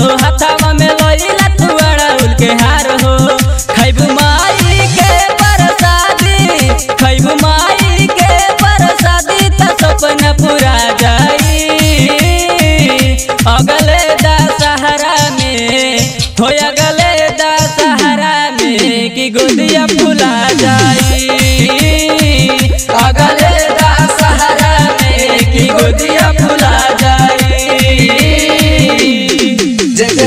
हो, हथवा में माई के परसादी खैबू माई के परसादी सपना पूरा जाई। अगले दशहरा में, हो अगले दशहरा में कि गोदिया फुला जाई। अगले दशहरा में गोदिया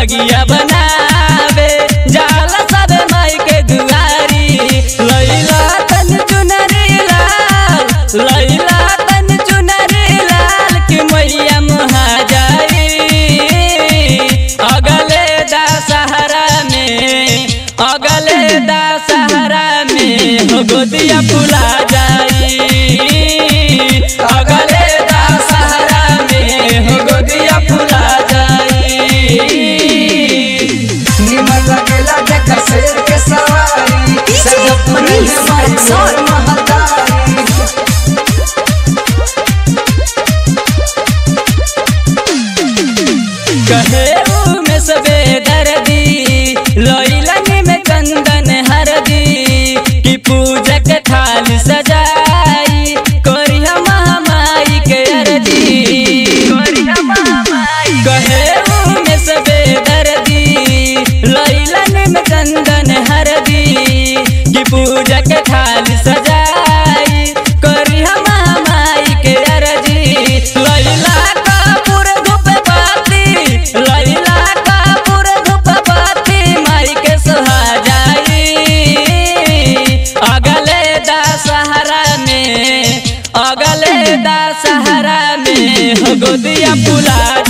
भगिया बनावे, जाला सबे माई के दुआरी। लैला तन चुनरी लाल, लैला तन चुनरी लाल कि मैया मुहा जाई अगले दशहरा में, अगले दशहरा में, गोदिया फुला जाई अगले कहे में दशहरा में हो गोदिया जाई